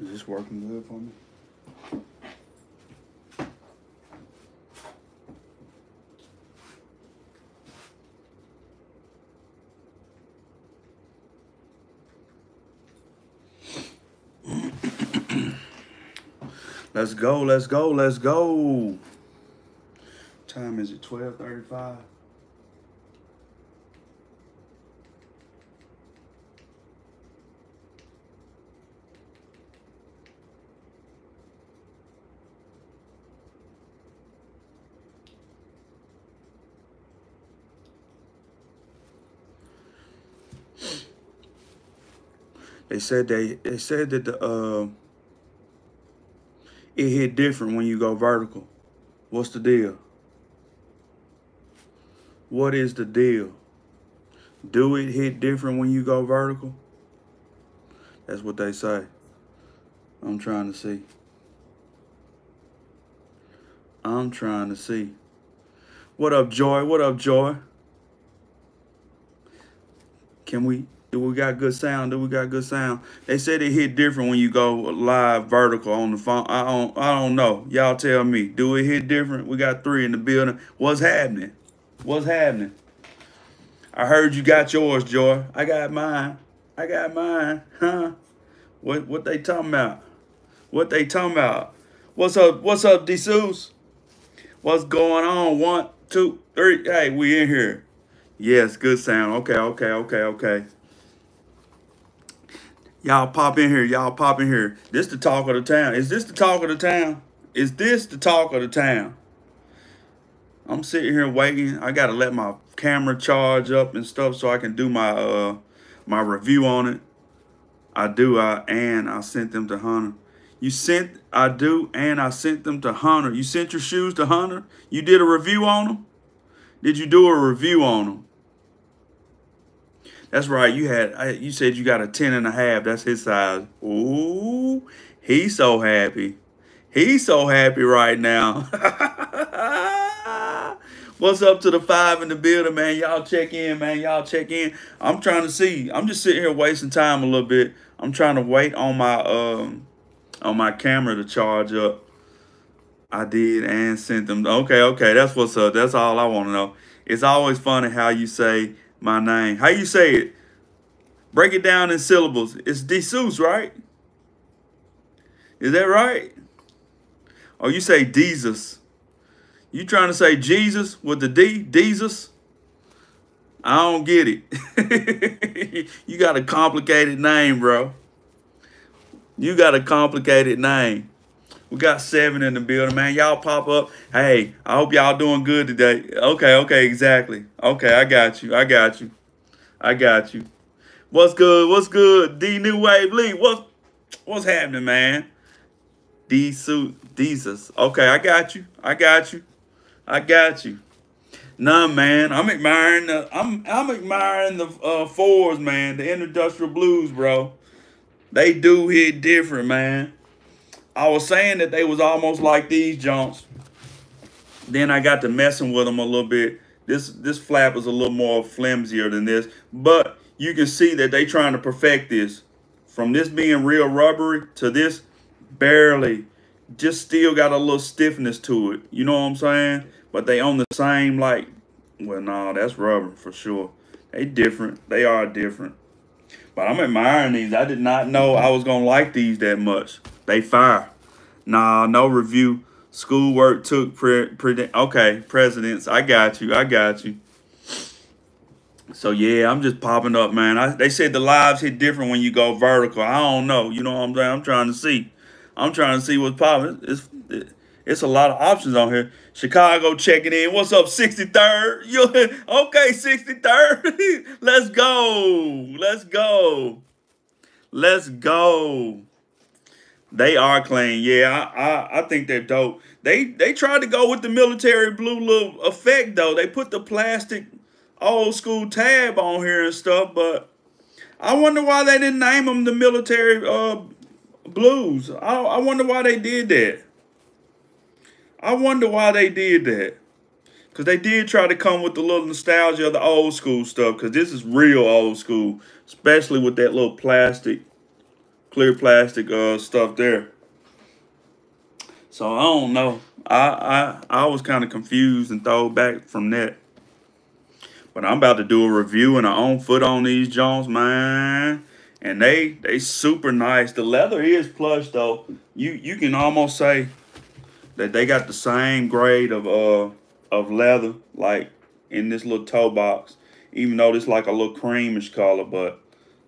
Is this working good for me? let's go, let's go, let's go. Time is it 1235? They said they they said that the uh, it hit different when you go vertical. What's the deal? What is the deal? Do it hit different when you go vertical? That's what they say. I'm trying to see. I'm trying to see. What up, Joy? What up, Joy? Can we do we got good sound? Do we got good sound? They said it hit different when you go live vertical on the phone. I don't I don't know. Y'all tell me. Do it hit different? We got three in the building. What's happening? What's happening? I heard you got yours, Joy. I got mine. I got mine. Huh? What what they talking about? What they talking about? What's up? What's up, DeSeuss? What's going on? One, two, three. Hey, we in here. Yes, good sound. Okay, okay, okay, okay. Y'all pop in here. Y'all pop in here. This the talk of the town. Is this the talk of the town? Is this the talk of the town? I'm sitting here waiting. I gotta let my camera charge up and stuff so I can do my uh my review on it. I do. I and I sent them to Hunter. You sent. I do, and I sent them to Hunter. You sent your shoes to Hunter. You did a review on them. Did you do a review on them? That's right. You had you said you got a 10 and a half. That's his size. Ooh, he's so happy. He's so happy right now. What's up to the five in the building, man? Y'all check in, man. Y'all check in. I'm trying to see. I'm just sitting here wasting time a little bit. I'm trying to wait on my um on my camera to charge up. I did and sent them. Okay, okay. That's what's up. That's all I want to know. It's always funny how you say my name. How you say it? Break it down in syllables. It's DeSeuss, right? Is that right? Or you say Jesus. You trying to say Jesus with the D? Jesus? I don't get it. you got a complicated name, bro. You got a complicated name. We got seven in the building, man. Y'all pop up. Hey, I hope y'all doing good today. Okay, okay, exactly. Okay, I got you. I got you. I got you. What's good? What's good? D New Wave Lee. What's what's happening, man? D suit Jesus. Okay, I got you. I got you. I got you. Nah, man. I'm admiring the I'm I'm admiring the uh fours, man. The industrial blues, bro. They do hit different, man. I was saying that they was almost like these jumps. Then I got to messing with them a little bit. This this flap is a little more flimsier than this, but you can see that they trying to perfect this. From this being real rubbery to this barely, just still got a little stiffness to it. You know what I'm saying? But they on the same like, well, no, nah, that's rubber for sure. They different. They are different. But I'm admiring these. I did not know I was gonna like these that much. They fire. Nah, no review. Schoolwork took pre, pre okay, presidents. I got you. I got you. So yeah, I'm just popping up, man. I, they said the lives hit different when you go vertical. I don't know. You know what I'm saying? I'm trying to see. I'm trying to see what's popping. It's it's a lot of options on here. Chicago checking in. What's up, 63rd? You okay, 63rd? Let's go. Let's go. Let's go. They are clean. Yeah, I, I, I think they're dope. They they tried to go with the military blue little effect though. They put the plastic old school tab on here and stuff, but I wonder why they didn't name them the military uh blues. I I wonder why they did that. I wonder why they did that. Because they did try to come with the little nostalgia of the old school stuff. Because this is real old school. Especially with that little plastic clear plastic uh stuff there. So I don't know. I I I was kind of confused and thrown back from that. But I'm about to do a review and I own foot on these Jones, man. And they they super nice. The leather is plush though. You you can almost say that they got the same grade of uh of leather like in this little toe box. Even though it's like a little creamish color, but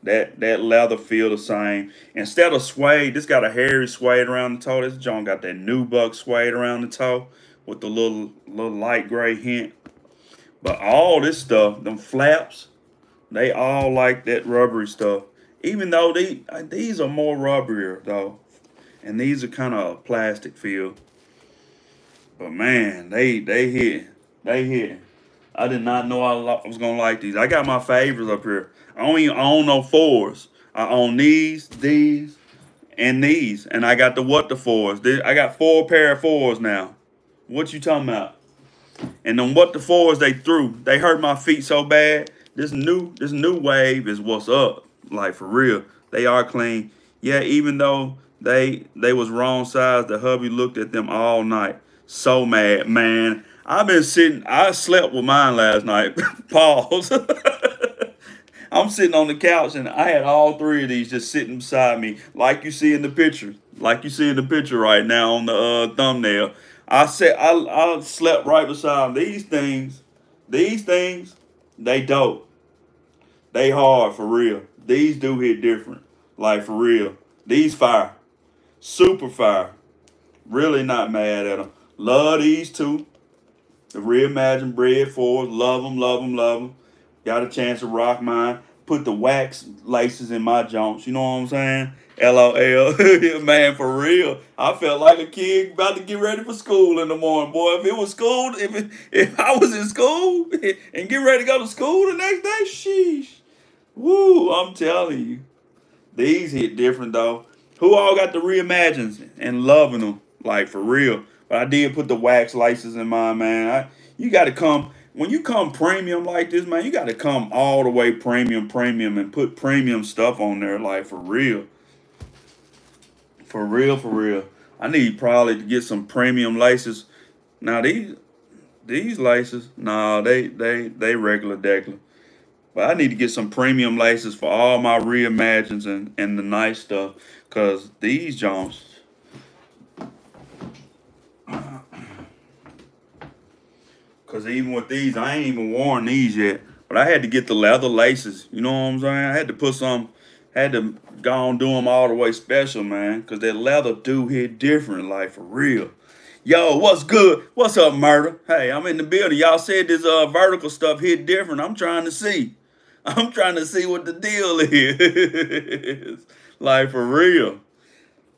that that leather feel the same. Instead of suede, this got a hairy suede around the toe. This John got that new nubuck suede around the toe with the little little light gray hint. But all this stuff, them flaps, they all like that rubbery stuff. Even though they these are more rubberier though, and these are kind of plastic feel. But man, they they hit, they hit. I did not know I was gonna like these. I got my favorites up here. I don't even own no fours. I own these, these, and these. And I got the what the fours. I got four pair of fours now. What you talking about? And then what the fours they threw, they hurt my feet so bad. This new this new wave is what's up. Like for real. They are clean. Yeah, even though they they was wrong size, the hubby looked at them all night. So mad, man. I've been sitting, I slept with mine last night. Pause. I'm sitting on the couch and I had all three of these just sitting beside me, like you see in the picture, like you see in the picture right now on the uh, thumbnail. I said I I slept right beside them. These things, these things, they dope. They hard for real. These do hit different, like for real. These fire, super fire. Really not mad at them. Love these two. The Reimagine Bred fours. Love them, love them, love them. Got a chance to rock mine. Put the wax laces in my joints. You know what I'm saying? LOL. Man, for real. I felt like a kid about to get ready for school in the morning. Boy, if it was school, if it, if I was in school and get ready to go to school the next day, sheesh. Woo, I'm telling you. These hit different though. Who all got the reimagines and loving them? Like for real. But I did put the wax laces in mine, man. I, you got to come when you come premium like this, man, you got to come all the way premium, premium, and put premium stuff on there, like for real. For real, for real. I need probably to get some premium laces. Now these these laces, nah, they they they regular degular. But I need to get some premium laces for all my reimagines and, and the nice stuff. Cause these jumps, Because even with these, I ain't even worn these yet. But I had to get the leather laces. You know what I'm saying? I had to put some, had to go and do them all the way special, man. Because that leather do hit different, like for real. Yo, what's good? What's up, murder? Hey, I'm in the building. Y'all said this uh vertical stuff hit different. I'm trying to see. I'm trying to see what the deal is. like for real.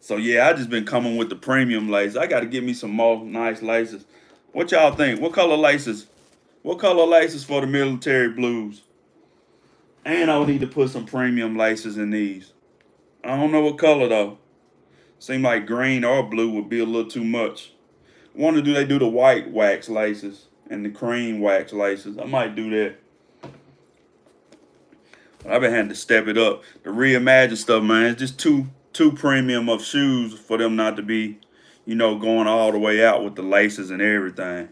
So yeah, I just been coming with the premium laces. I got to get me some more nice laces. What y'all think? What color laces? What color laces for the military blues? And I would need to put some premium laces in these. I don't know what color though. Seem like green or blue would be a little too much. Wonder do they do the white wax laces and the cream wax laces? I might do that. But I've been having to step it up. The reimagine stuff, man, it's just too too premium of shoes for them not to be you know, going all the way out with the laces and everything.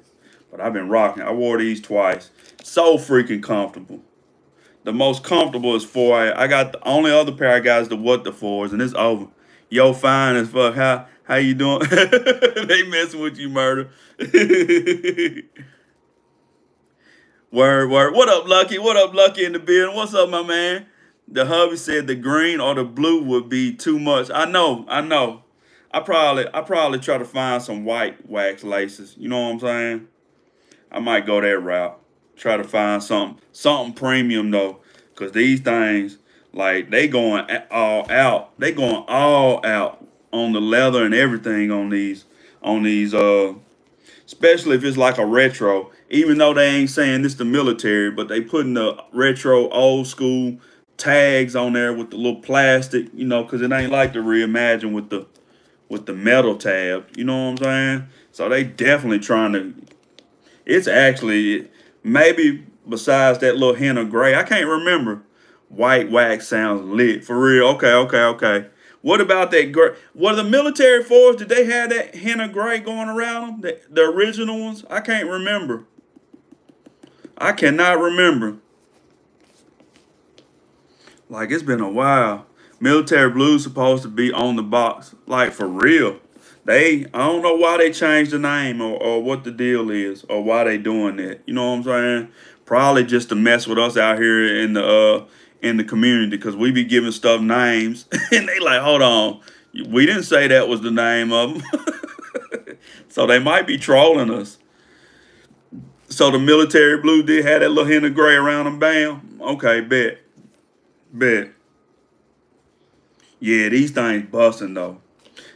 But I've been rocking. I wore these twice. So freaking comfortable. The most comfortable is four. I got the only other pair got is the what the fours, and it's over. Yo, fine as fuck. How how you doing? they messing with you, murder. word, word. What up, Lucky? What up, Lucky in the building? What's up, my man? The hubby said the green or the blue would be too much. I know, I know. I probably I probably try to find some white wax laces. You know what I'm saying? I might go that route. Try to find something something premium though, cause these things like they going all out. They going all out on the leather and everything on these on these uh especially if it's like a retro. Even though they ain't saying this the military, but they putting the retro old school tags on there with the little plastic, you know, because it ain't like the reimagine with the with the metal tab. You know what I'm saying? So they definitely trying to. It's actually maybe besides that little hint of gray, I can't remember. White wax sounds lit for real. Okay, okay, okay. What about that gray? What the military force? Did they have that henna gray going around them? The, the original ones? I can't remember. I cannot remember. Like it's been a while. Military blue supposed to be on the box. Like for real. They I don't know why they changed the name or, or what the deal is or why they doing that. You know what I'm saying? Probably just to mess with us out here in the uh in the community because we be giving stuff names and they like, hold on, we didn't say that was the name of them. so they might be trolling us. So the military blue did have that little hint of gray around them. Bam. Okay, bet. Bet. Yeah, these things busting though.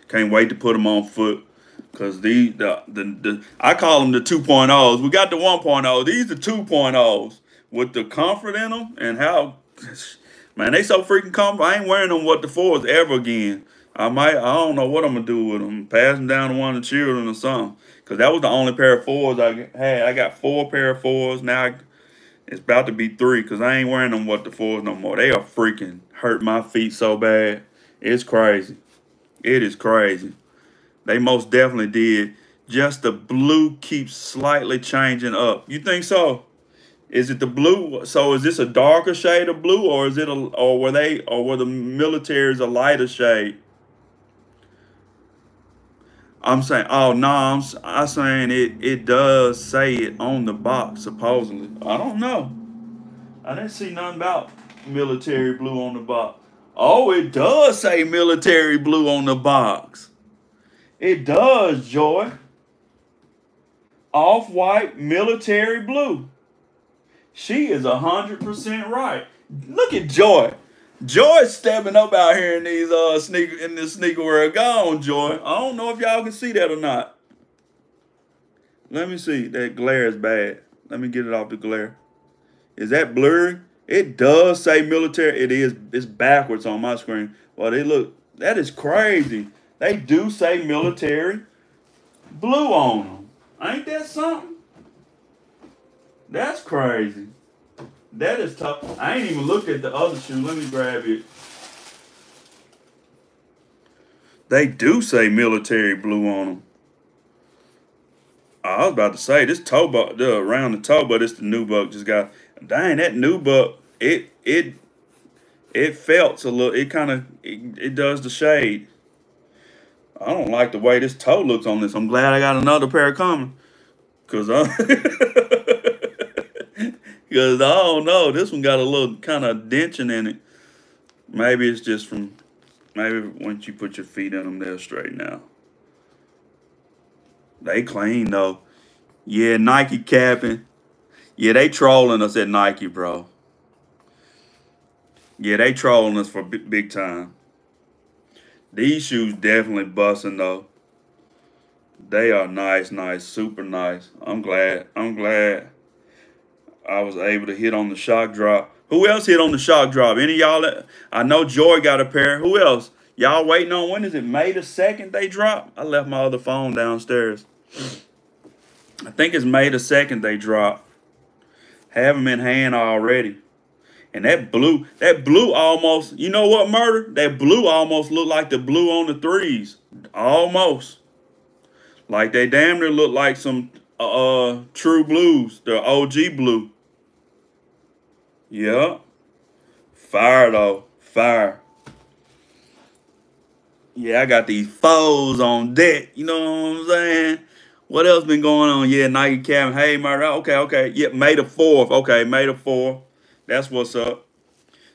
Can't wait to put them on foot. Cause these the, the the I call them the 2.0s. We got the 1.0. These are 2.0s with the comfort in them and how man they so freaking comfortable. I ain't wearing them what the fours ever again. I might I don't know what I'm gonna do with them. Pass them down to one of the children or something. Cause that was the only pair of fours I had. I got four pair of fours now. I, it's about to be three because I ain't wearing them what the fours no more. They are freaking hurt my feet so bad. It's crazy. It is crazy. They most definitely did. Just the blue keeps slightly changing up. You think so? Is it the blue? So is this a darker shade of blue, or is it a, or were they, or were the militaries a lighter shade? I'm saying, oh no, I'm, I'm saying it. It does say it on the box supposedly. I don't know. I didn't see nothing about military blue on the box. Oh, it does say military blue on the box. It does, Joy. Off-white military blue. She is a hundred percent right. Look at Joy. Joy stepping up out here in these uh sneaker in this sneaker world. Go on, Joy. I don't know if y'all can see that or not. Let me see. That glare is bad. Let me get it off the glare. Is that blurry? It does say military. It is. It's backwards on my screen. Well, they look. That is crazy. They do say military blue on them. Ain't that something? That's crazy. That is tough. I ain't even looked at the other shoe. Let me grab it. They do say military blue on them. I was about to say this toe buck the around the toe, but it's the nubuck just got dang that nubuck. It it it felt a little. It kind of it, it does the shade. I don't like the way this toe looks on this. I'm glad I got another pair coming, cause I. Because I don't know, this one got a little kind of dention in it. Maybe it's just from, maybe once you put your feet in them, they're straight now. They clean though. Yeah, Nike capping. Yeah, they trolling us at Nike, bro. Yeah, they trolling us for big, big time. These shoes definitely busting though. They are nice, nice, super nice. I'm glad. I'm glad. I was able to hit on the shock drop. Who else hit on the shock drop? Any y'all? I know Joy got a pair. Who else? Y'all waiting on when is it? May the 2nd they drop? I left my other phone downstairs. I think it's May the 2nd they drop. Have them in hand already. And that blue, that blue almost, you know what, Murder? That blue almost looked like the blue on the threes. Almost. Like they damn near look like some uh, True Blues, the OG blue. Yeah. Fire though. Fire. Yeah, I got these foes on deck. You know what I'm saying? What else been going on? Yeah, Nike Cam. Hey, Murder. Okay, okay. Yeah, May the 4th. Okay, May the 4th. That's what's up.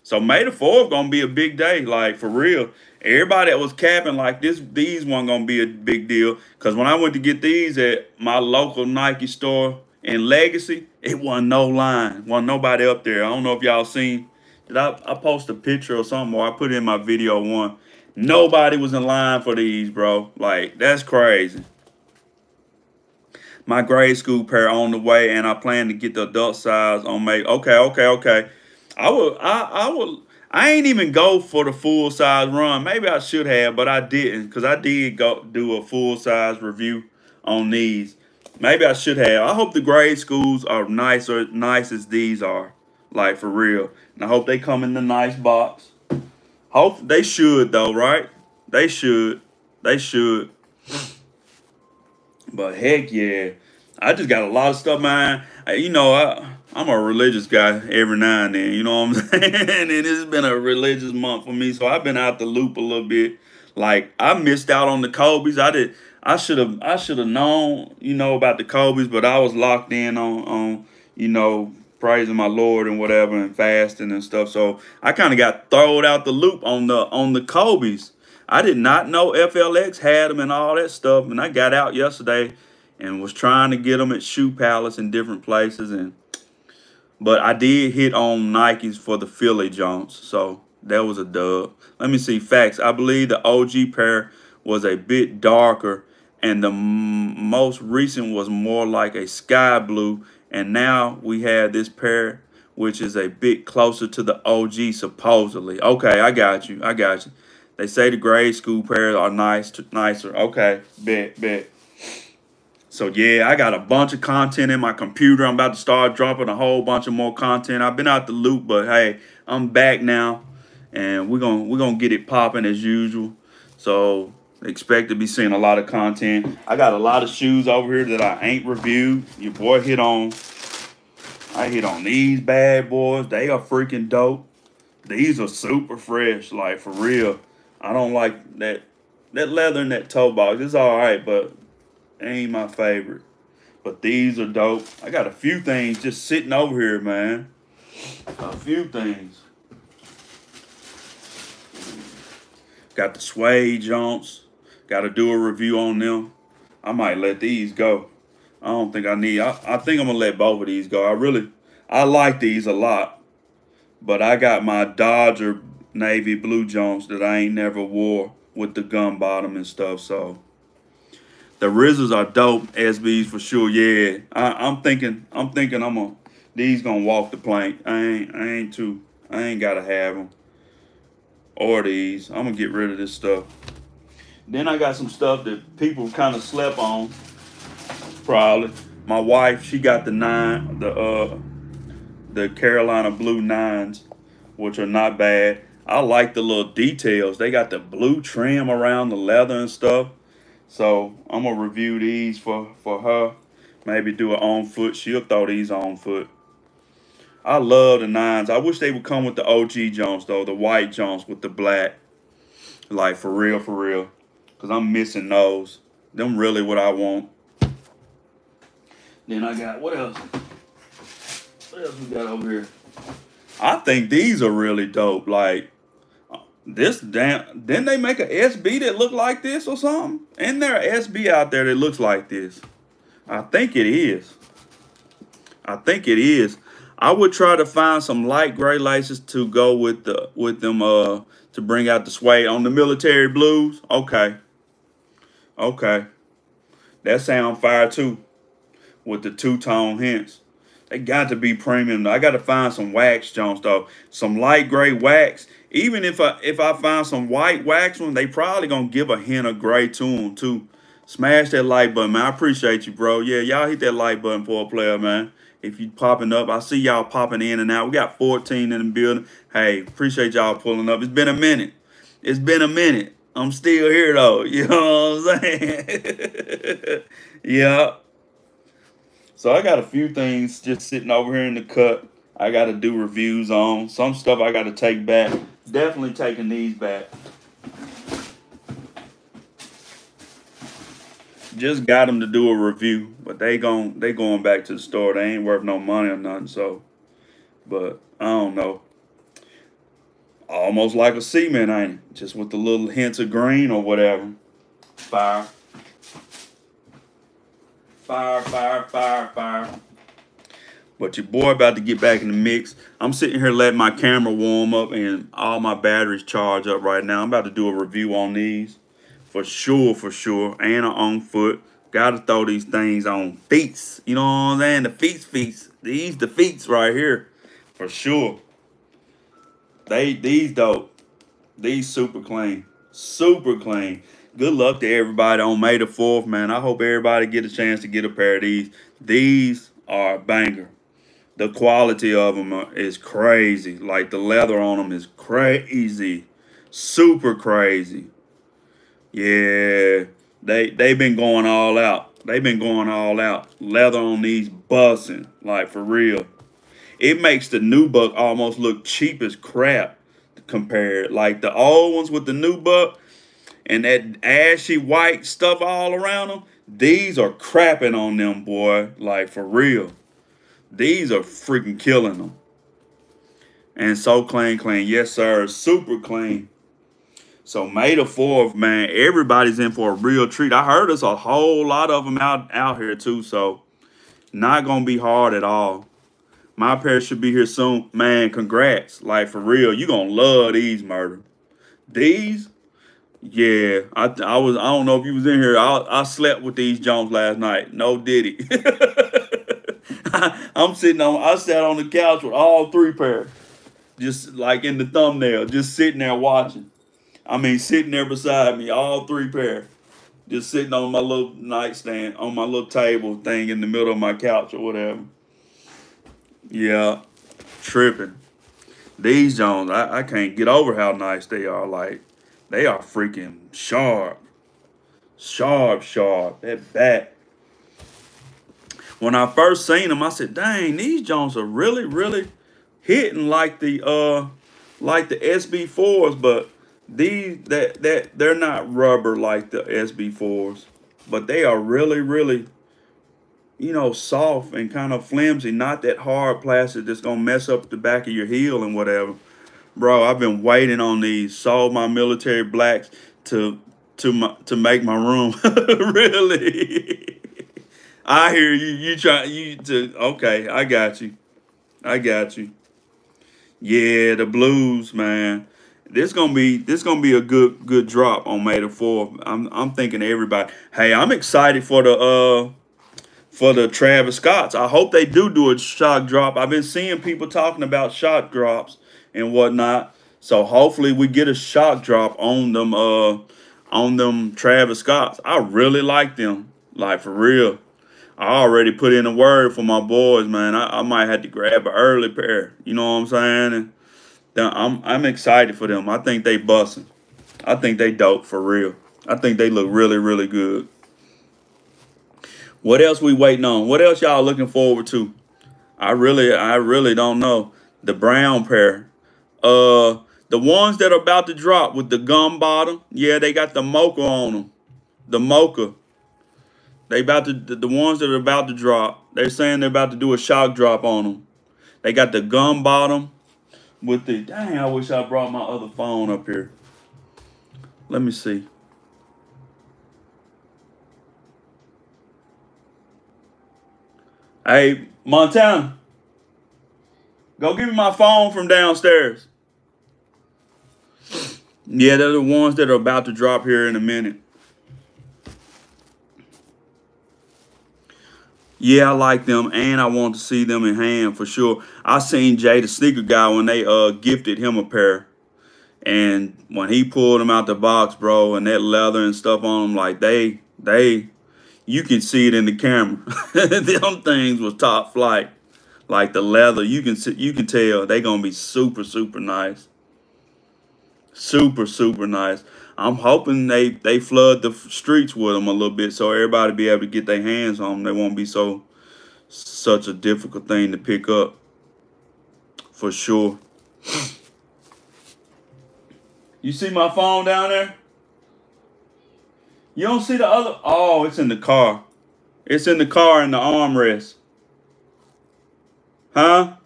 So May the 4th gonna be a big day, like for real. Everybody that was capping like this, these weren't gonna be a big deal. Cause when I went to get these at my local Nike store in Legacy, it wasn't no line. Wasn't nobody up there. I don't know if y'all seen. Did I, I post a picture or something or I put it in my video one. Nobody was in line for these, bro. Like, that's crazy. My grade school pair on the way, and I plan to get the adult size on May. Okay, okay, okay. I will I I will I ain't even go for the full size run. Maybe I should have, but I didn't because I did go do a full size review on these. Maybe I should have. I hope the grade schools are nice nice as these are, like for real. And I hope they come in the nice box. Hope they should though, right? They should. They should. But heck yeah. I just got a lot of stuff, man. You know, I, I'm a religious guy every now and then, you know what I'm saying? and it's been a religious month for me, so I've been out the loop a little bit. Like I missed out on the Kobe's. I did I should have I should have known, you know, about the Kobe's, but I was locked in on on, you know, praising my Lord and whatever and fasting and stuff. So I kind of got thrown out the loop on the on the Kobe's. I did not know FLX had them and all that stuff. And I got out yesterday and was trying to get them at Shoe Palace in different places. And But I did hit on Nikes for the Philly Jones. So that was a dub. Let me see facts. I believe the OG pair was a bit darker and the most recent was more like a sky blue and now we have this pair which is a bit closer to the OG supposedly. Okay, I got you. I got you. They say the grade school pairs are nice, nicer. Okay, bet, bet. So yeah, I got a bunch of content in my computer. I'm about to start dropping a whole bunch of more content. I've been out the loop, but hey, I'm back now, and we're gonna we're gonna get it popping as usual. So expect to be seeing a lot of content. I got a lot of shoes over here that I ain't reviewed. Your boy hit on. I hit on these bad boys. They are freaking dope. These are super fresh, like for real. I don't like that that leather in that toe box. It's all right, but ain't my favorite. But these are dope. I got a few things just sitting over here, man. A few things. Got the suede jumps. Got to do a review on them. I might let these go. I don't think I need. I, I think I'm gonna let both of these go. I really, I like these a lot. But I got my Dodger navy blue Jones that I ain't never wore with the gum bottom and stuff. So the Rizzles are dope SBs for sure. Yeah, I, am thinking. I'm thinking. I'm gonna. These gonna walk the plank. I ain't. I ain't too. I ain't gotta have them. Or these. I'm gonna get rid of this stuff. Then I got some stuff that people kind of slept on. Probably. My wife, she got the nine, the uh, the Carolina Blue nines, which are not bad. I like the little details. They got the blue trim around the leather and stuff. So I'm gonna review these for, for her. Maybe do it on foot. She'll throw these on foot. I love the nines. I wish they would come with the OG Jones though, the white Jones with the black. Like for real, for real. Cause I'm missing those. Them really what I want. Then I got what else? What else we got over here? I think these are really dope. Like this damn didn't they make a SB that look like this or something? Isn't there a SB out there that looks like this? I think it is. I think it is. I would try to find some light gray laces to go with the with them uh to bring out the suede on the military blues. Okay. Okay. That sound fire too. With the two-tone hints. They got to be premium. I got to find some wax Jones though. Some light gray wax even if I if I find some white wax one, they probably gonna give a hint of gray to them too. Smash that like button, man. I appreciate you, bro. Yeah, y'all hit that like button for a player, man. If you popping up, I see y'all popping in and out. We got 14 in the building. Hey, appreciate y'all pulling up. It's been a minute. It's been a minute. I'm still here though. You know what I'm saying? yeah. So I got a few things just sitting over here in the cut. I got to do reviews on. Some stuff I got to take back. Definitely taking these back. Just got them to do a review, but they going they going back to the store. They ain't worth no money or nothing. So, but I don't know. Almost like a cement, ain't it? Just with the little hints of green or whatever. Fire. Fire, fire, fire, fire. But your boy about to get back in the mix. I'm sitting here letting my camera warm up and all my batteries charge up right now. I'm about to do a review on these. For sure, for sure. And on foot. Gotta throw these things on feet. You know what I'm saying? The feet feet. These the feet right here. For sure. They these dope. These super clean. Super clean. Good luck to everybody on May the 4th, man. I hope everybody get a chance to get a pair of these. These are banger the quality of them is crazy. Like the leather on them is crazy, super crazy. Yeah, they they've been going all out. They've been going all out. Leather on these bussing, like for real. It makes the nubuck almost look cheap as crap compared. Like the old ones with the nubuck and that ashy white stuff all around them. These are crapping on them, boy. Like for real. These are freaking killing them. And so clean, clean. Yes, sir. Super clean. So May the 4th, man, everybody's in for a real treat. I heard there's a whole lot of them out, out here too, so not going to be hard at all. My pair should be here soon. Man, congrats. Like, for real, you going to love these, Murder. These, yeah, I, I was, I don't know if you was in here. I, I slept with these Jones last night. No diddy. I'm sitting on, I sat on the couch with all three pairs. Just like in the thumbnail, just sitting there watching. I mean, sitting there beside me, all three pair, just sitting on my little nightstand, on my little table thing in the middle of my couch or whatever. Yeah, tripping. These Jones, I, I can't get over how nice they are. Like, they are freaking sharp. Sharp, sharp. That back. When I first seen them, I said, dang, these Jones are really, really hitting like the uh like the SB4s, but these that that they're not rubber like the SB4s, but they are really really you know soft and kind of flimsy, not that hard plastic that's gonna mess up the back of your heel and whatever. Bro, I've been waiting on these. Sold my military blacks to to my to make my room. really. I hear you. You try you to okay, I got you. I got you. Yeah, the blues, man this gonna be this gonna be a good good drop on May the fourth. I'm I'm thinking everybody. Hey, I'm excited for the uh for the Travis Scotts. I hope they do do a shock drop. I've been seeing people talking about shock drops and whatnot. So hopefully we get a shock drop on them uh on them Travis Scotts. I really like them. Like for real. I already put in a word for my boys, man. I, I might have to grab an early pair. You know what I'm saying? And I'm I'm excited for them. I think they busting. I think they dope for real. I think they look really really good. What else we waiting on? What else y'all looking forward to? I really I really don't know. The brown pair. Uh the ones that are about to drop with the gum bottom, yeah, they got the mocha on them. The mocha. They about to the, the ones that are about to drop. They're saying they're about to do a shock drop on them. They got the gum bottom with the dang I wish I brought my other phone up here. Let me see. Hey, Montana, go give me my phone from downstairs. Yeah, they're the ones that are about to drop here in a minute. Yeah, I like them, and I want to see them in hand for sure. I seen Jay the sneaker guy when they uh gifted him a pair, and when he pulled them out the box, bro, and that leather and stuff on them, like they they, you can see it in the camera. them things was top flight, like the leather. You can see, you can tell they gonna be super super nice, super super nice. I'm hoping they they flood the streets with them a little bit so everybody be able to get their hands on them. They won't be so such a difficult thing to pick up for sure. You see my phone down there? You don't see the other? Oh, it's in the car. It's in the car in the armrest. Huh?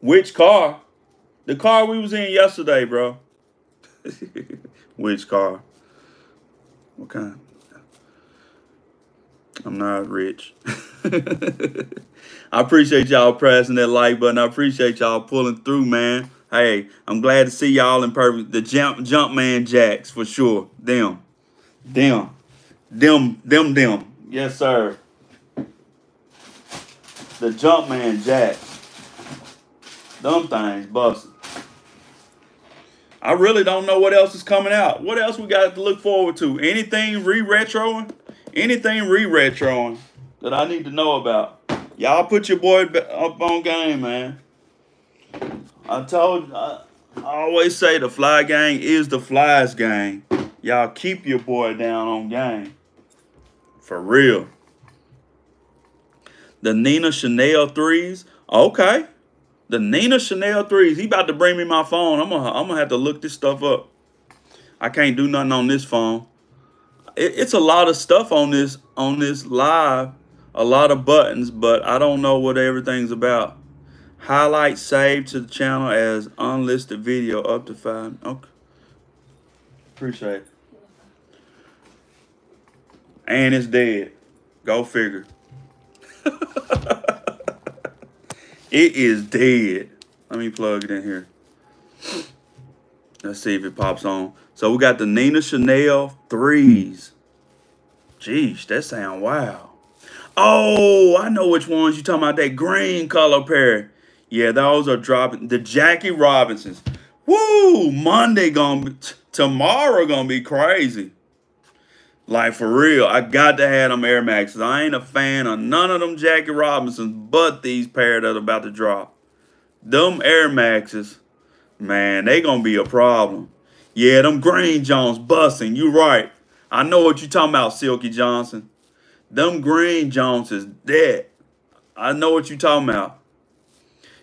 Which car? The car we was in yesterday, bro. Which car? What kind? I'm not rich. I appreciate y'all pressing that like button. I appreciate y'all pulling through, man. Hey, I'm glad to see y'all in perfect. The jump Jumpman Jacks for sure. Them. Them. Them them them. Yes, sir. The Jumpman Jacks. Them things busting. I really don't know what else is coming out. What else we got to look forward to? Anything re-retroing? Anything re-retroing that I need to know about? Y'all put your boy up on game, man. I told, I, I always say the fly gang is the flies gang. Y'all Y'all keep your boy down on game. For real. The Nina Chanel threes. Okay. The Nina Chanel threes. He about to bring me my phone. I'm gonna I'm gonna have to look this stuff up. I can't do nothing on this phone. It, it's a lot of stuff on this on this live. A lot of buttons, but I don't know what everything's about. Highlight saved to the channel as unlisted video up to five. Okay. Appreciate it. And it's dead. Go figure. it is dead. Let me plug it in here. Let's see if it pops on. So we got the Nina Chanel threes. Jeez, that sound wow. Oh, I know which ones you talking about. That green color pair. Yeah, those are dropping. The Jackie Robinsons. Woo! Monday gonna be, tomorrow gonna be crazy. Like for real, I got to have them Air Maxes. I ain't a fan of none of them Jackie Robinsons, but these pair that about to drop. Them Air Maxes, man, they gonna be a problem. Yeah, them Green Jones busting. You right. I know what you talking about, Silky Johnson. Them Green Jones is dead. I know what you talking about.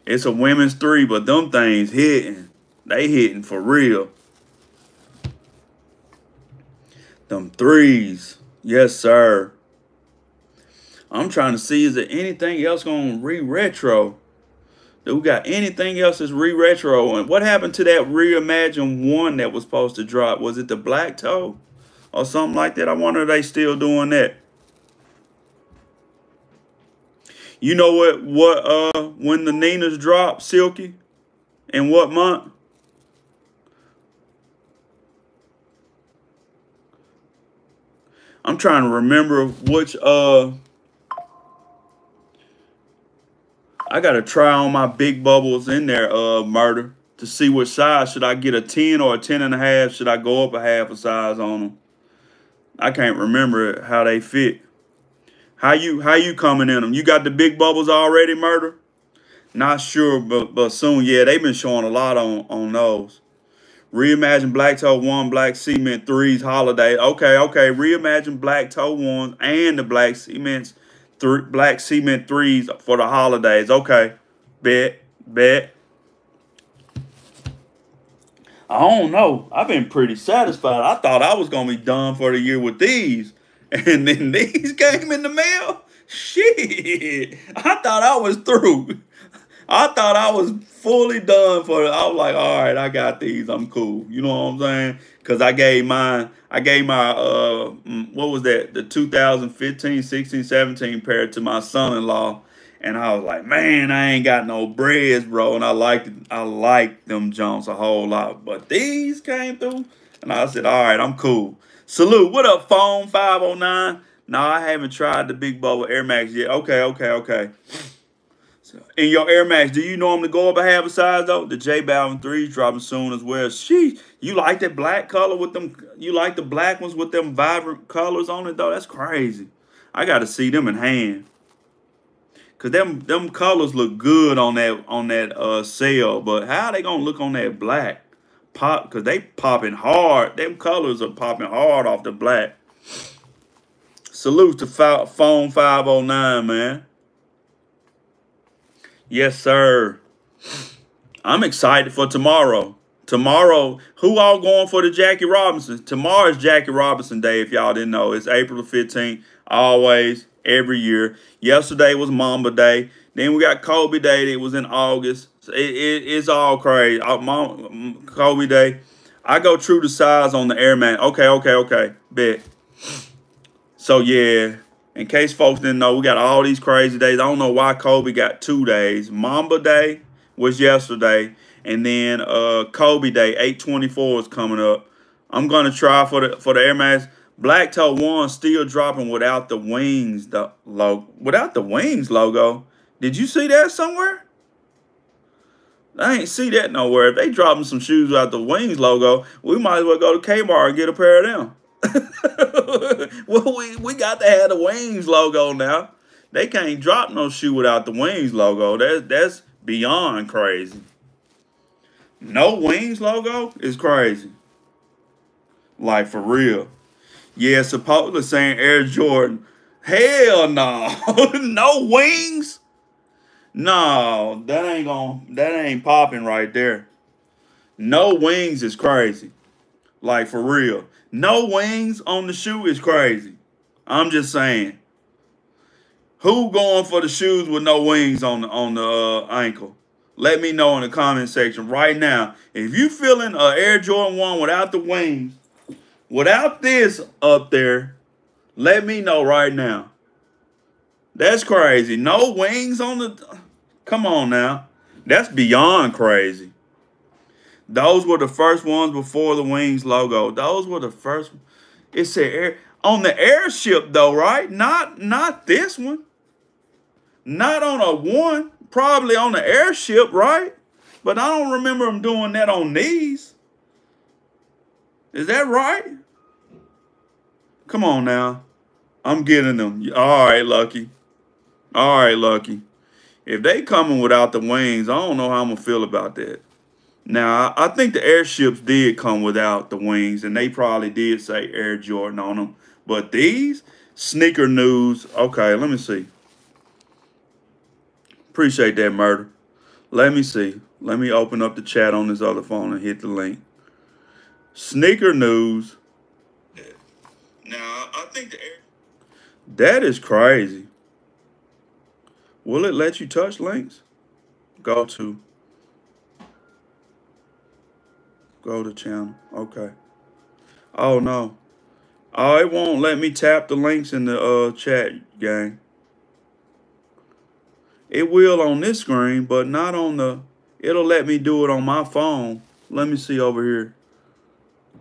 It's a women's three, but them things hitting. They hitting for real. Them threes. Yes, sir. I'm trying to see, is there anything else going to re-retro? Do we got anything else that's re-retro? And what happened to that Reimagine 1 that was supposed to drop? Was it the Black Toe? Or something like that? I wonder if they still doing that. You know what, what, uh, when the Ninas drop, Silky? In what month? I'm trying to remember which, uh, I got to try on my big bubbles in there, uh, murder, to see what size. Should I get a 10 or a 10 and a half? Should I go up a half a size on them? I can't remember how they fit. How you how you coming in them? You got the big bubbles already, murder? Not sure, but but soon. Yeah, they've been showing a lot on on those. Reimagine Black Toe 1, Black Cement 3's holiday. Okay, okay. Reimagine Black Toe 1 and the Black Cements three Black Cement 3's for the holidays. Okay. Bet. Bet. I don't know. I've been pretty satisfied. I thought I was going to be done for the year with these. And then these came in the mail. Shit. I thought I was through. I thought I was fully done for it. I was like, all right, I got these. I'm cool. You know what I'm saying? Because I gave mine, I gave my, uh, mm, what was that? The 2015, 16, 17 pair to my son-in-law. And I was like, man, I ain't got no breads, bro. And I liked I liked them jumps a whole lot. But these came through. And I said, all right, I'm cool. Salute. What up, phone 509? No, I haven't tried the Big Bubble Air Max yet. Okay, okay, okay. In your Air Max, do you normally go up a half a size though? The J Balvin 3 dropping soon as well. She, you like that black color with them, you like the black ones with them vibrant colors on it though? That's crazy. I gotta see them in hand. Cause them them colors look good on that on that uh sale, but how they gonna look on that black? Pop cause they popping hard. Them colors are popping hard off the black. Salute to phone 509, man. Yes, sir. I'm excited for tomorrow. Tomorrow, who all going for the Jackie Robinson? Tomorrow's Jackie Robinson Day, if y'all didn't know. It's April the 15th, always, every year. Yesterday was Mamba Day. Then we got Kobe Day. It was in August. It, it, it's all crazy. Uh, Mom, Kobe Day. I go true to size on the Airman. Okay, okay, okay. Bet. So, yeah, in case folks didn't know, we got all these crazy days. I don't know why Kobe got two days. Mamba Day was yesterday, and then uh, Kobe Day, 824 is coming up. I'm gonna try for the for the Air Max. Black Toe One still dropping without the wings, the logo, without the wings logo. Did you see that somewhere? I ain't see that nowhere. If they dropping some shoes without the wings logo, we might as well go to Kmart and get a pair of them. well, we, we got to have the Wings logo now. They can't drop no shoe without the Wings logo. That's, that's beyond crazy. No Wings logo is crazy. Like for real. Yeah, supposedly saying Air Jordan. Hell no. no wings? No, that ain't going that ain't popping right there. No wings is crazy. Like for real. No wings on the shoe is crazy. I'm just saying. Who going for the shoes with no wings on the on the uh, ankle? Let me know in the comment section right now. If you feeling a Air Jordan 1 without the wings, without this up there, let me know right now. That's crazy. No wings on the Come on now. That's beyond crazy. Those were the first ones before the wings logo. Those were the first. It said air on the airship though, right? Not not this one. Not on a one. Probably on the airship, right? But I don't remember them doing that on these. Is that right? Come on now. I'm getting them. All right, Lucky. All right, Lucky. If they coming without the wings, I don't know how I'm going to feel about that. Now, I think the airships did come without the wings, and they probably did say Air Jordan on them. But these, sneaker news, okay, let me see. Appreciate that, Murder. Let me see. Let me open up the chat on this other phone and hit the link. Sneaker news. Now, I think the air... That is crazy. Will it let you touch links? Go to Go to channel. Okay. Oh, no. Oh, it won't let me tap the links in the uh, chat, gang. It will on this screen, but not on the... It'll let me do it on my phone. Let me see over here.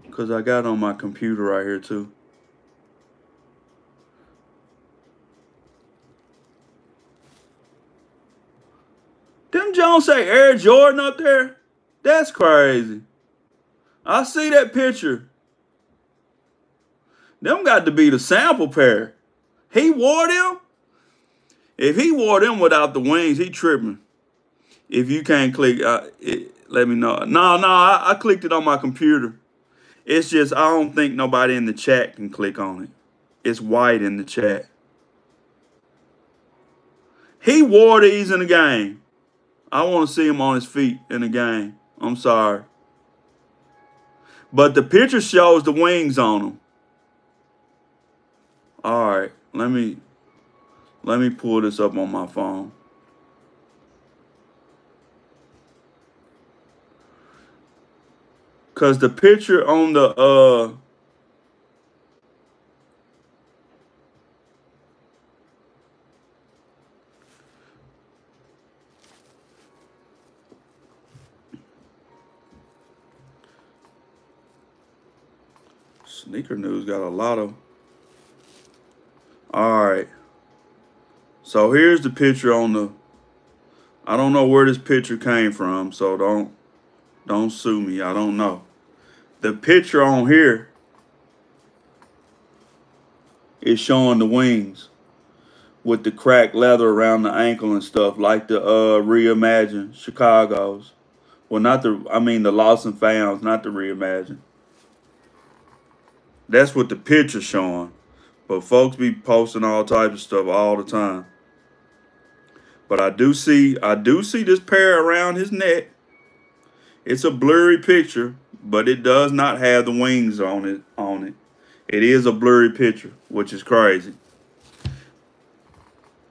Because I got on my computer right here, too. Them Jones say Air Jordan up there? That's crazy. I see that picture. Them got to be the sample pair. He wore them. If he wore them without the wings, he tripping. If you can't click, uh, it, let me know. No, no, I, I clicked it on my computer. It's just I don't think nobody in the chat can click on it. It's white in the chat. He wore these in the game. I want to see him on his feet in the game. I'm sorry. But the picture shows the wings on them. All right, let me let me pull this up on my phone. Cause the picture on the uh Sneaker News got a lot of. All right. So here's the picture on the. I don't know where this picture came from, so don't don't sue me. I don't know. The picture on here is showing the wings with the cracked leather around the ankle and stuff, like the uh Reimagine Chicago's. Well, not the, I mean the Lost and Founds, not the Reimagine. That's what the picture's showing. But folks be posting all types of stuff all the time. But I do see I do see this pair around his neck. It's a blurry picture, but it does not have the wings on it on it. It is a blurry picture, which is crazy.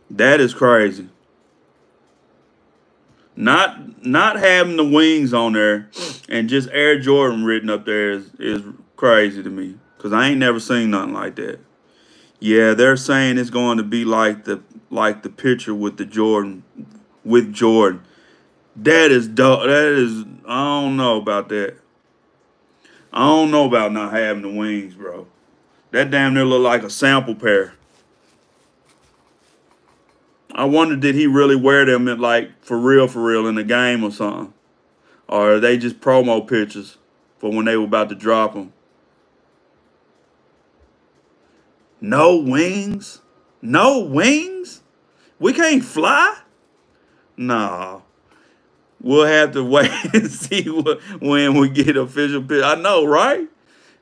That is crazy. Not not having the wings on there and just Air Jordan written up there is, is crazy to me. Cause I ain't never seen nothing like that. Yeah, they're saying it's going to be like the like the picture with the Jordan with Jordan. That is dope. That is I don't know about that. I don't know about not having the wings, bro. That damn near look like a sample pair. I wonder did he really wear them in like for real for real in the game or something? Or are they just promo pictures for when they were about to drop them? No wings? No wings? We can't fly? Nah. We'll have to wait and see what, when we get official I know, right?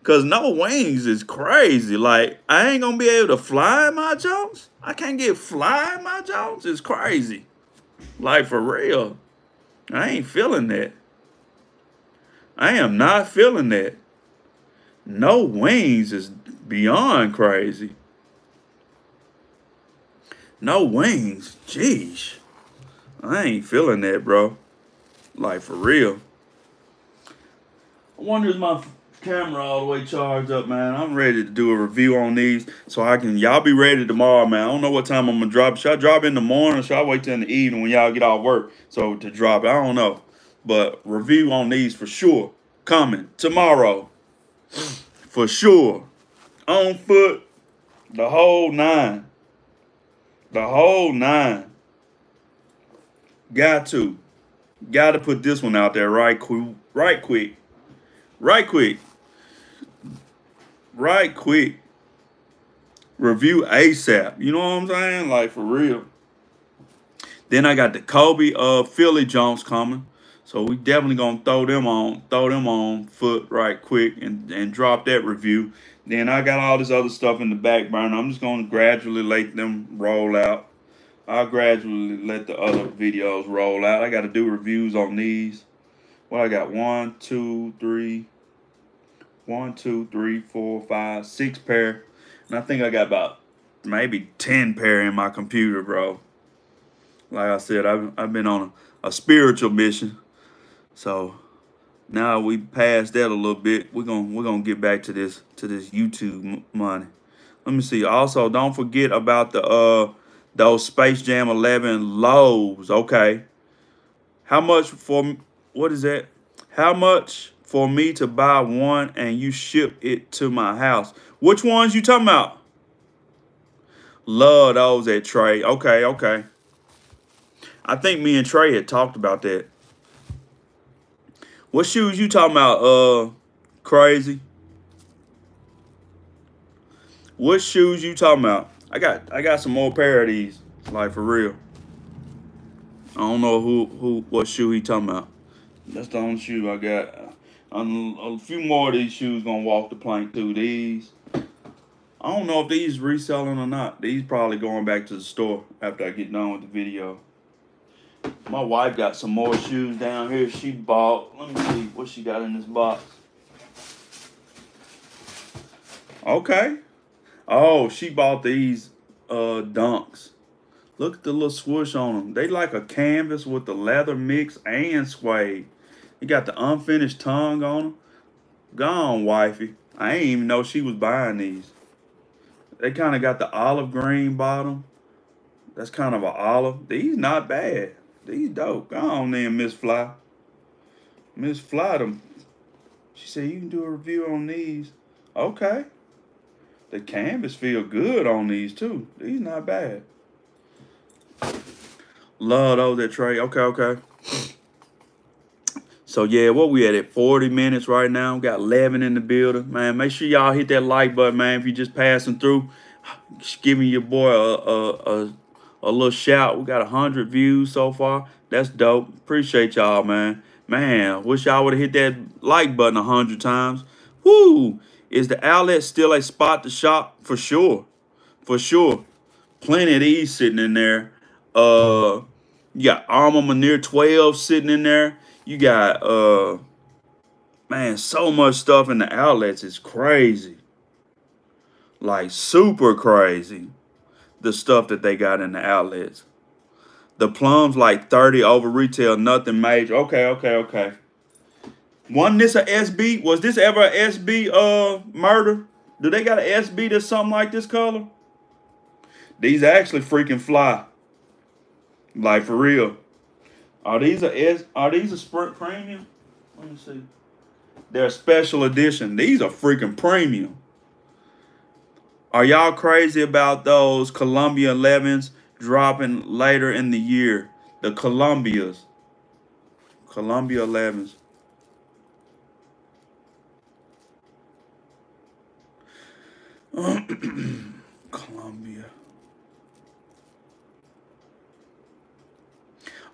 Cause no wings is crazy. Like I ain't gonna be able to fly in my Jones. I can't get fly in my Jones. It's crazy. Like for real. I ain't feeling that. I am not feeling that. No wings is beyond crazy. No wings. Jeez. I ain't feeling that, bro. Like for real. I wonder is my camera all the way charged up, man. I'm ready to do a review on these so I can y'all be ready tomorrow, man. I don't know what time I'm gonna drop. Should I drop in the morning or should I wait till in the evening when y'all get off work? So to drop it, I don't know. But review on these for sure. Coming tomorrow. For sure. On foot. The whole nine. The whole nine. Got to. Got to put this one out there right quick. Right quick. Right quick. Right quick. Review ASAP. You know what I'm saying? Like for real. Then I got the Kobe uh Philly Jones coming. So we definitely gonna throw them on, throw them on foot right quick and, and drop that review. Then I got all this other stuff in the back burner. I'm just gonna gradually let them roll out. I'll gradually let the other videos roll out. I gotta do reviews on these. Well, I got one, two, three, one, two, three, four, five, six pair. And I think I got about maybe 10 pair in my computer, bro. Like I said, I've, I've been on a, a spiritual mission. So now we passed that a little bit. We're gonna we're gonna get back to this to this YouTube money. Let me see. Also, don't forget about the uh those Space Jam 11 lows. Okay. How much for what is that? How much for me to buy one and you ship it to my house? Which ones you talking about? Love those at Trey. Okay, okay. I think me and Trey had talked about that. What shoes you talking about, uh, crazy? What shoes you talking about? I got I got some more pair of these, like for real. I don't know who who what shoe he talking about. That's the only shoe I got. Um, a few more of these shoes gonna walk the plank too. These, I don't know if these reselling or not. These probably going back to the store after I get done with the video. My wife got some more shoes down here. She bought. Let me see what she got in this box. Okay. Oh, she bought these uh dunks. Look at the little swoosh on them. They like a canvas with the leather mix and suede. You got the unfinished tongue on them. Gone, wifey. I ain't even know she was buying these. They kind of got the olive green bottom. That's kind of an olive. These not bad. These dope. Go on then, Miss Fly. Miss Fly, them. She said, you can do a review on these. Okay. The canvas feel good on these, too. These not bad. Love those that Trey. Okay, okay. So, yeah, what we at at 40 minutes right now. got 11 in the building. Man, make sure y'all hit that like button, man. If you just passing through, just giving your boy a, a, a a little shout. We got 100 views so far. That's dope. Appreciate y'all, man. Man, wish y'all would have hit that like button 100 times. Woo! Is the outlet still a spot to shop? For sure. For sure. Plenty of these sitting in there. Uh, You got A Ma Maniére 12 sitting in there. You got, uh, man, so much stuff in the outlets. It's crazy. Like, super crazy the stuff that they got in the outlets. The plums like 30 over retail, nothing major. Okay, okay, okay. Wasn't this a SB? Was this ever a SB uh murder? Do they got an SB that's something like this color? These actually freaking fly. Like for real. Are these a S are these a Sprint premium? Let me see. They're a special edition. These are freaking premium. Are y'all crazy about those Columbia 11s dropping later in the year? The Columbias. Columbia 11s. Columbia.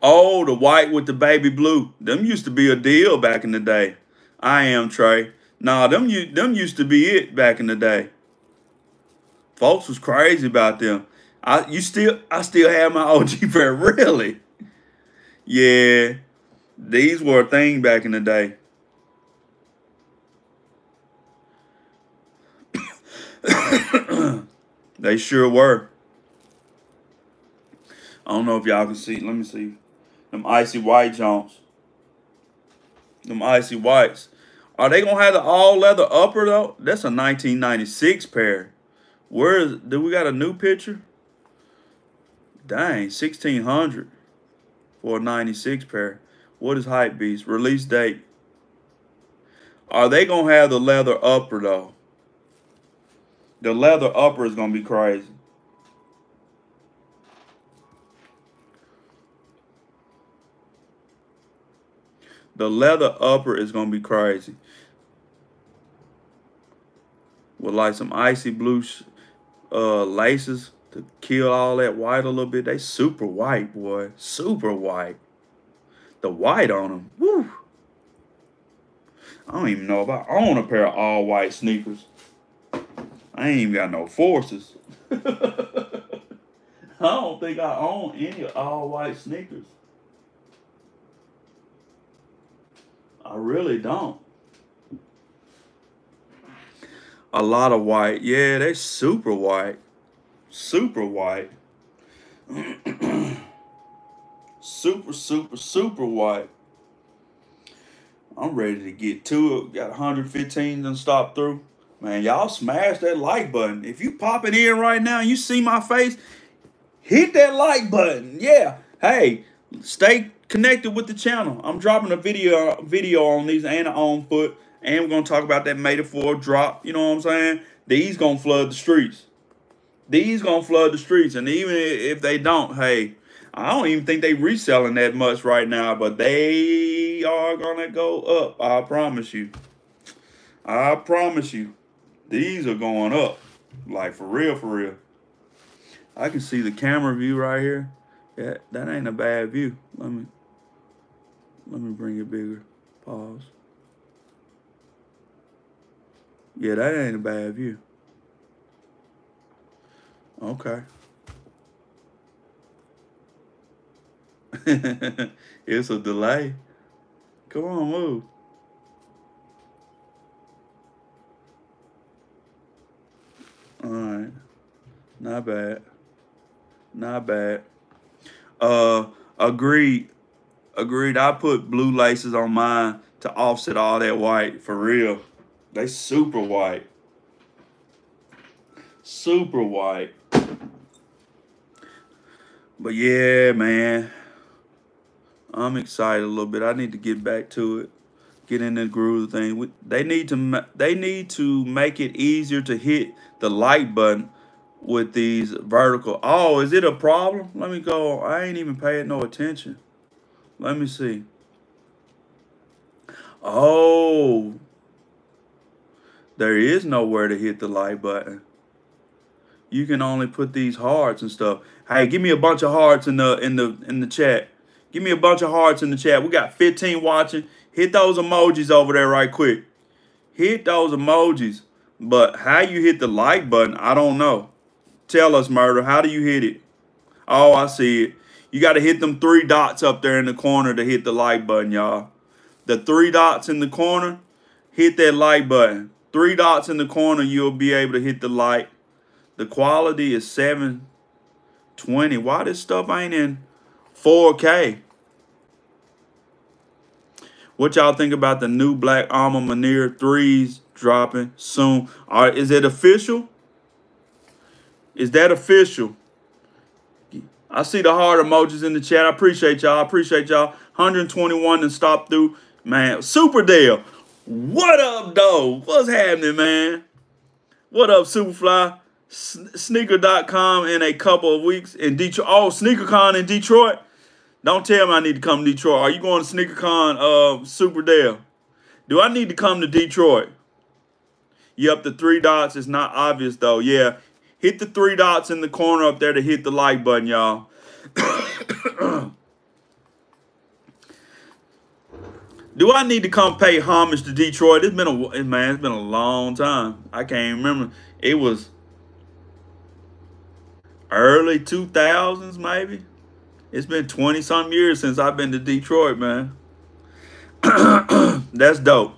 Oh, the white with the baby blue. Them used to be a deal back in the day. I am, Trey. Nah, them them used to be it back in the day. Folks was crazy about them. I you still I still have my OG pair, really. Yeah. These were a thing back in the day. they sure were. I don't know if y'all can see. Let me see. Them icy white Jones. Them icy whites. Are they gonna have the all leather upper though? That's a 1996 pair. Where is? Do we got a new picture? Dang, 1600 for a 96 pair. What is Hype Beast? Release date. Are they gonna have the leather upper though? The leather upper is gonna be crazy. The leather upper is gonna be crazy. With like some icy blue uh, laces to kill all that white a little bit. They super white, boy. Super white. The white on them. Woo. I don't even know if I own a pair of all white sneakers. I ain't even got no forces. I don't think I own any all white sneakers. I really don't. A lot of white. Yeah, they super white. Super white. super, super, super white. I'm ready to get to it. Got 115 and stop through. Man, y'all smash that like button. If you pop it in right now and you see my face, hit that like button. Yeah. Hey, stay connected with the channel. I'm dropping a video video on these and on foot. And we're going to talk about that Meta 4 drop. You know what I'm saying? These going to flood the streets. These going to flood the streets. And even if they don't, hey, I don't even think they reselling that much right now. But they are going to go up. I promise you. I promise you. These are going up. Like, for real, for real. I can see the camera view right here. Yeah, that ain't a bad view. Let me let me bring it bigger. Pause. Yeah, that ain't a bad view. Okay. it's a delay. Come on, move. All right. Not bad. Not bad. Uh, agreed. Agreed. I put blue laces on mine to offset all that white for real. They super white. Super white. But yeah, man. I'm excited a little bit. I need to get back to it. Get in the groove thing. They need to they need to make it easier to hit the like button with these vertical. Oh, is it a problem? Let me go. I ain't even paying no attention. Let me see. Oh, there is nowhere to hit the like button. You can only put these hearts and stuff. Hey, give me a bunch of hearts in the in the in the chat. Give me a bunch of hearts in the chat. We got 15 watching. Hit those emojis over there right quick. Hit those emojis. But how you hit the like button, I don't know. Tell us, Murder. How do you hit it? Oh, I see it. You got to hit them three dots up there in the corner to hit the like button, y'all. The three dots in the corner, hit that like button. Three dots in the corner, you'll be able to hit the light. The quality is 720. Why this stuff ain't in 4K? What y'all think about the new Black A Ma Maniére 3s dropping soon? All right, is it official? Is that official? I see the heart emojis in the chat. I appreciate y'all. I appreciate y'all. 121 and stop through. Man, Super Dale. What up, though? What's happening, man? What up, Superfly? SneakerCon in a couple of weeks in Detroit. Oh, SneakerCon in Detroit. Don't tell me I need to come to Detroit. Are you going to SneakerCon, uh, Super Dale? Do I need to come to Detroit? Yep, the three dots is not obvious, though. Yeah, hit the three dots in the corner up there to hit the like button, y'all. Do I need to come pay homage to Detroit? It's been a man. It's been a long time. I can't remember. It was early two thousands, maybe. It's been twenty some years since I've been to Detroit, man. That's dope.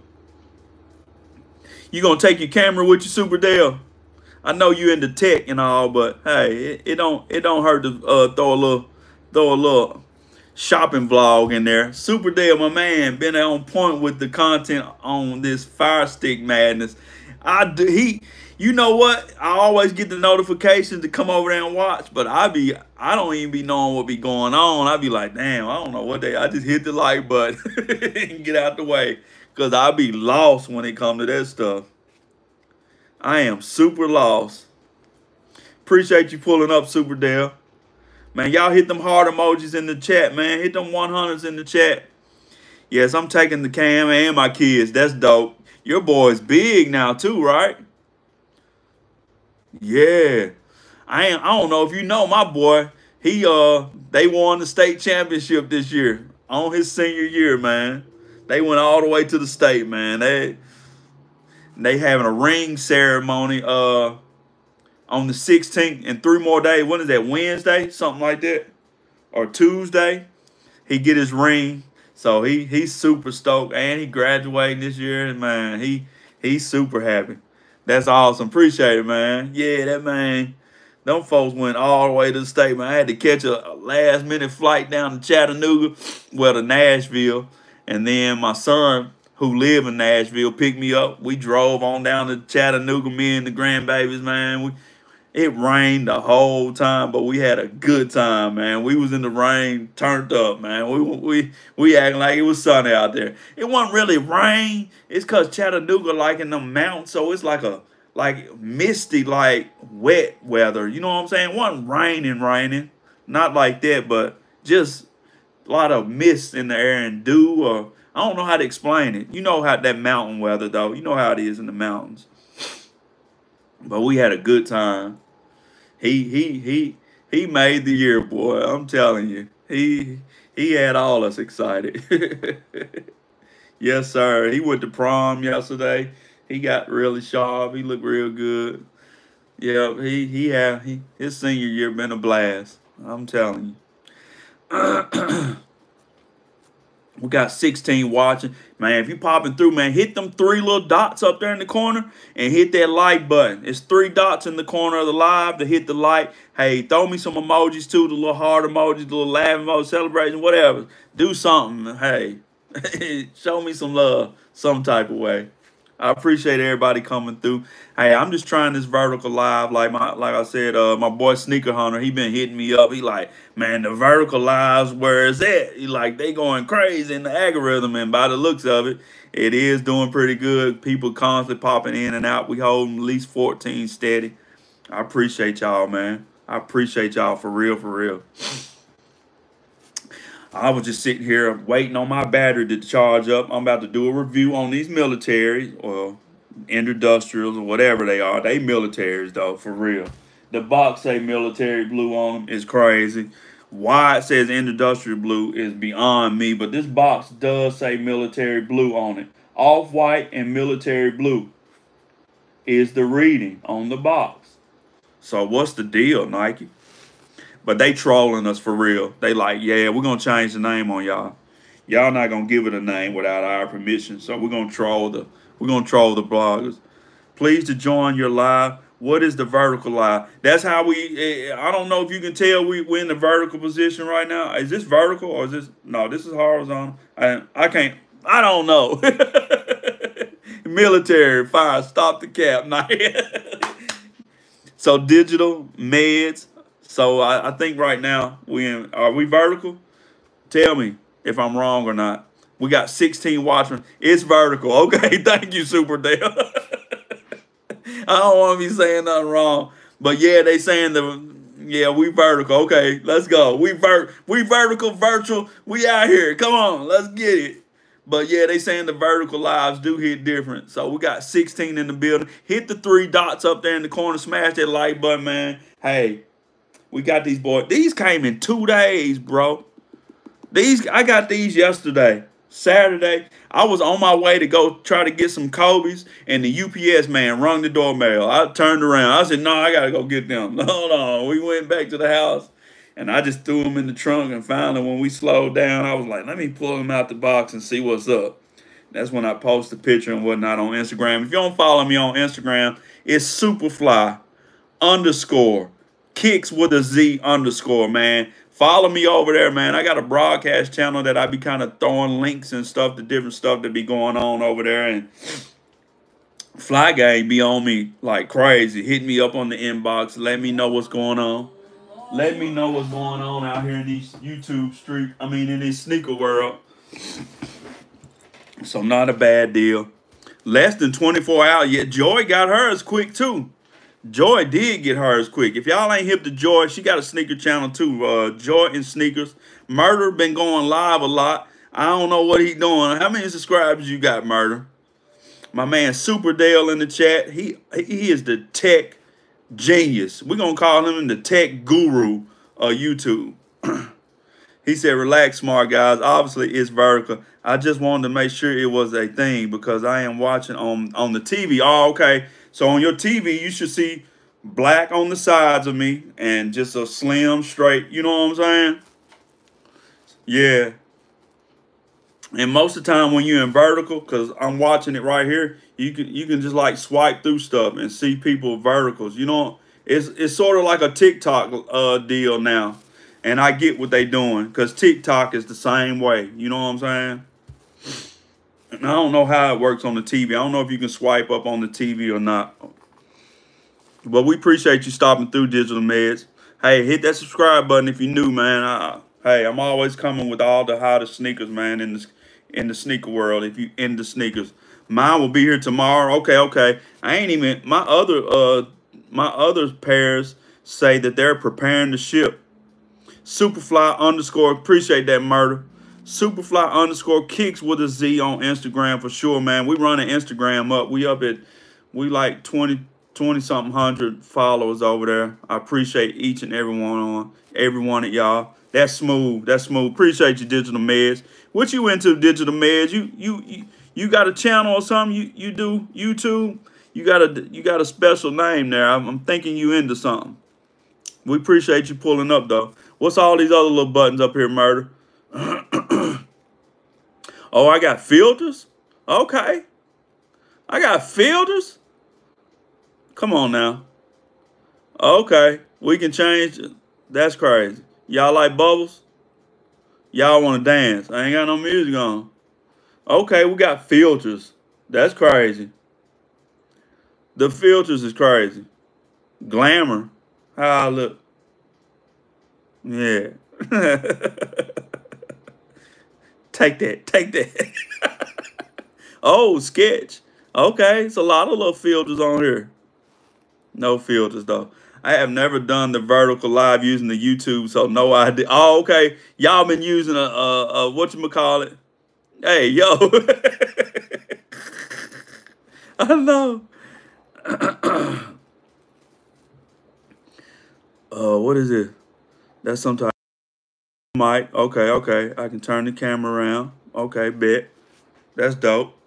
You gonna take your camera with you, Super Dale? I know you into tech and all, but hey, it, it don't it don't hurt to uh, throw a little throw a little shopping vlog in there. Super Dale, my man, been on point with the content on this Fire Stick madness. I do, he, you know what? I always get the notifications to come over there and watch, but I be, I don't even be knowing what be going on. I be like, damn, I don't know what they. I just hit the like button and get out the way, cause I be lost when it come to that stuff. I am super lost. Appreciate you pulling up, Super Dale. Man, y'all hit them heart emojis in the chat, man. Hit them 100s in the chat. Yes, I'm taking the cam and my kids. That's dope. Your boy's big now too, right? Yeah. I ain't, I don't know if you know my boy. He uh they won the state championship this year on his senior year, man. They went all the way to the state, man. They they having a ring ceremony uh on the 16th and three more days. When is that? Wednesday? Something like that. Or Tuesday. He get his ring. So he he's super stoked. And he graduating this year. And man, he he's super happy. That's awesome. Appreciate it, man. Yeah, that man. Them folks went all the way to the state, man. I had to catch a, a last minute flight down to Chattanooga, well, to Nashville. And then my son, who live in Nashville, picked me up. We drove on down to Chattanooga, me and the grandbabies, man. We it rained the whole time, but we had a good time, man. We was in the rain, turned up, man. We we we acting like it was sunny out there. It wasn't really rain. It's cause Chattanooga like in the mountains, so it's like a like misty, like wet weather. You know what I'm saying? It wasn't raining, raining, not like that, but just a lot of mist in the air and dew. Or I don't know how to explain it. You know how that mountain weather though. You know how it is in the mountains. But we had a good time. He he he he made the year, boy. I'm telling you. He he had all us excited. yes, sir. He went to prom yesterday. He got really sharp. He looked real good. Yeah, he he had he, his senior year been a blast. I'm telling you. We got 16 watching. Man, if you popping through, man, hit them three little dots up there in the corner and hit that like button. It's three dots in the corner of the live to hit the like. Hey, throw me some emojis too, the little heart emojis, the little laugh emoji, celebration, whatever. Do something. Hey, show me some love some type of way. I appreciate everybody coming through. Hey, I'm just trying this vertical live. Like my like I said, uh, my boy Sneaker Hunter, he been hitting me up. He like, man, the vertical lives, where is that? He like they going crazy in the algorithm, and by the looks of it, it is doing pretty good. People constantly popping in and out. We hold at least 14 steady. I appreciate y'all, man. I appreciate y'all for real, for real. I was just sitting here waiting on my battery to charge up. I'm about to do a review on these militaries or industrials or whatever they are. They militaries though, for real. The box say military blue on them is crazy. Why it says industrial blue is beyond me, but this box does say military blue on it. Off-white and military blue is the reading on the box. So what's the deal, Nike? But they trolling us for real. They like, yeah, we're gonna change the name on y'all. Y'all not gonna give it a name without our permission. So we're gonna troll the we're gonna troll the bloggers. Please to join your live. What is the vertical live? That's how we. Eh, I don't know if you can tell we we're in the vertical position right now. Is this vertical or is this no? This is horizontal. I I can't. I don't know. Military fire. Stop the cap. so digital meds so I, I think right now we in, are we vertical? Tell me if I'm wrong or not. We got 16 watchmen. It's vertical. Okay, thank you, Super Dale. I don't want to be saying nothing wrong. But yeah, they saying the yeah, we vertical. Okay, let's go. We vert we vertical virtual. We out here. Come on, let's get it. But yeah, they saying the vertical lives do hit different. So we got 16 in the building. Hit the three dots up there in the corner. Smash that like button, man. Hey, we got these boys. These came in two days, bro. These I got these yesterday. Saturday, I was on my way to go try to get some Kobe's, and the UPS man rung the doorbell. I turned around. I said, "No, I gotta go get them." Hold on. We went back to the house, and I just threw them in the trunk. And finally, when we slowed down, I was like, "Let me pull them out the box and see what's up." That's when I post the picture and whatnot on Instagram. If you don't follow me on Instagram, it's Superfly underscore kicks with a Z underscore man. Follow me over there, man. I got a broadcast channel that I be kind of throwing links and stuff to different stuff that be going on over there. And Fly Gang be on me like crazy. Hit me up on the inbox. Let me know what's going on. Let me know what's going on out here in these YouTube street. I mean, in this sneaker world. So not a bad deal. Less than 24 hours yet. Joy got hers quick too. Joy did get hers quick. If y'all ain't hip to Joy, she got a sneaker channel too. Uh, Joy and Sneakers. Murder been going live a lot. I don't know what he doing. How many subscribers you got, Murder? My man Super Dale in the chat. He he is the tech genius. We're gonna call him the tech guru of YouTube. he said, relax, smart guys. Obviously, it's vertical. I just wanted to make sure it was a thing because I am watching on on the TV. Oh, okay. So on your TV, you should see black on the sides of me and just a slim, straight, you know what I'm saying? Yeah. And most of the time when you're in vertical, because I'm watching it right here, you can you can just like swipe through stuff and see people verticals. You know, it's it's sort of like a TikTok uh, deal now. And I get what they doing because TikTok is the same way. You know what I'm saying? And I don't know how it works on the TV. I don't know if you can swipe up on the TV or not. But we appreciate you stopping through Digital Meds. Hey, hit that subscribe button if you're new, man. I, hey, I'm always coming with all the hottest sneakers, man, in the, in the sneaker world, if you in the sneakers. Mine will be here tomorrow. Okay, okay. I ain't even, my other, uh, my other pairs say that they're preparing to ship. Superfly underscore, appreciate that murder. Superfly underscore kicks with a Z on Instagram for sure, man. We running Instagram up. We up at, we like 20, 20 something hundred followers over there. I appreciate each and every one on, every one of y'all. That's smooth. That's smooth. Appreciate you, Digital Meds. What you into, Digital Meds? You, you, you, you got a channel or something you, you do? YouTube? You got a, you got a special name there. I'm, I'm thinking you into something. We appreciate you pulling up, though. What's all these other little buttons up here, Murder? Oh, I got filters? Okay. I got filters? Come on now. Okay. We can change. That's crazy. Y'all like bubbles? Y'all want to dance. I ain't got no music on. Okay, we got filters. That's crazy. The filters is crazy. Glamour. How I look. Yeah. Take that. Take that. oh, sketch. Okay, it's a lot of little filters on here. No filters, though. I have never done the vertical live using the YouTube, so no idea. Oh, okay. Y'all been using a, a, a what you call it? Hey, yo. I know. uh, what is it? That's sometimes. Mic. Okay, okay. I can turn the camera around. Okay, bet. That's dope.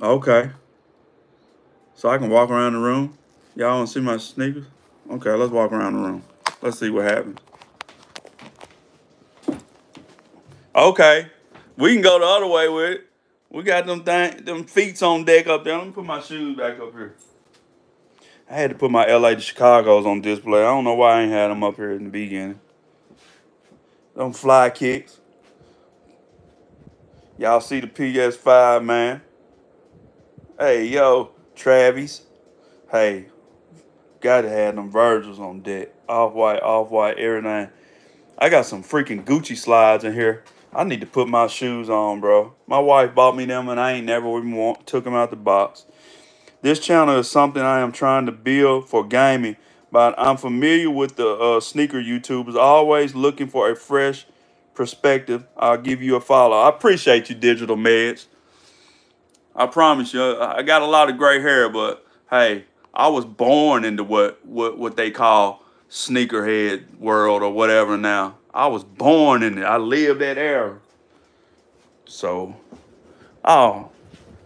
Okay. So I can walk around the room. Y'all want to see my sneakers? Okay, let's walk around the room. Let's see what happens. Okay. We can go the other way with it. We got them thing, them feet on deck up there. Let me put my shoes back up here. I had to put my LA to Chicago's on display. I don't know why I ain't had them up here in the beginning. Them fly kicks. Y'all see the PS5, man. Hey, yo, Travis. Hey, gotta have them Virgils on deck. Off-white, off-white, everything. I got some freaking Gucci slides in here. I need to put my shoes on, bro. My wife bought me them, and I ain't never even want, took them out the box. This channel is something I am trying to build for gaming but I'm familiar with the uh, sneaker YouTubers, always looking for a fresh perspective. I'll give you a follow. I appreciate you, Digital Meds. I promise you, I got a lot of gray hair, but hey, I was born into what, what, what they call sneakerhead world or whatever now. I was born in it. I lived that era. So, oh,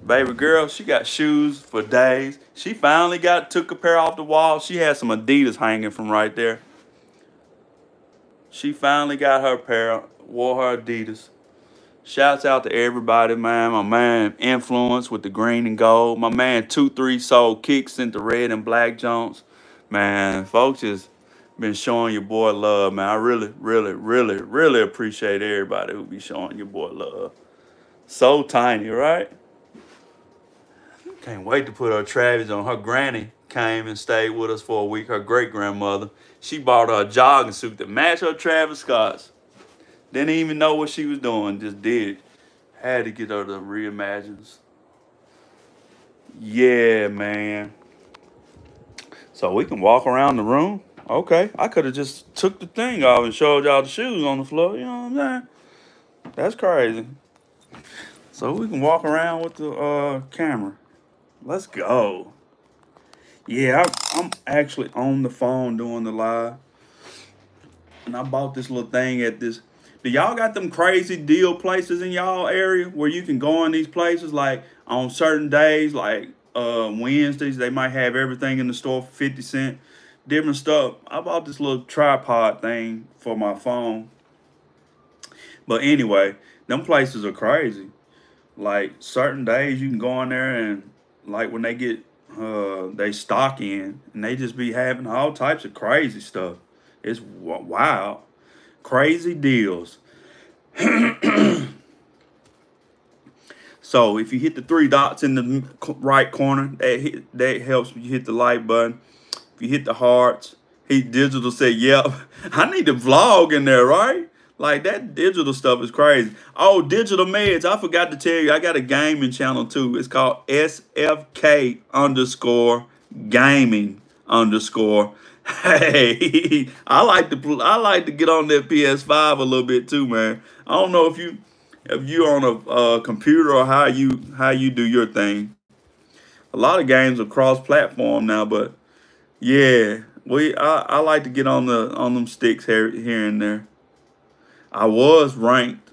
baby girl, she got shoes for days. She finally got took a pair off the wall. She had some Adidas hanging from right there. She finally got her pair, wore her Adidas. Shouts out to everybody, man. My man Influence with the green and gold. My man 2-3 Soul Kicks into red and black Jones. Man, folks just been showing your boy love, man. I really, really, really, really appreciate everybody who be showing your boy love. So tiny, right? Can't wait to put her Travis on. Her granny came and stayed with us for a week. Her great-grandmother. She bought her a jogging suit to match her Travis Scott's. Didn't even know what she was doing, just did. Had to get her to reimagines. Yeah, man. So we can walk around the room. Okay, I could have just took the thing off and showed y'all the shoes on the floor. You know what I'm saying? That's crazy. So we can walk around with the uh, camera. Let's go. Yeah, I, I'm actually on the phone doing the live. And I bought this little thing at this do y'all got them crazy deal places in y'all area where you can go in these places like on certain days, like uh, Wednesdays, they might have everything in the store for 50 cent, different stuff. I bought this little tripod thing for my phone. But anyway, them places are crazy. Like certain days you can go in there and like when they get uh they stock in and they just be having all types of crazy stuff. It's wild crazy deals. so if you hit the three dots in the right corner, that hit, that helps you hit the like button. If you hit the hearts, he digital say, "Yep, I need to vlog in there, right?" Like that digital stuff is crazy. Oh, digital meds. I forgot to tell you, I got a gaming channel too. It's called SFK underscore gaming underscore. Hey, I like to I like to get on that PS5 a little bit too, man. I don't know if you if you on a uh, computer or how you how you do your thing. A lot of games are cross-platform now, but yeah, we I, I like to get on the on them sticks here here and there. I was ranked.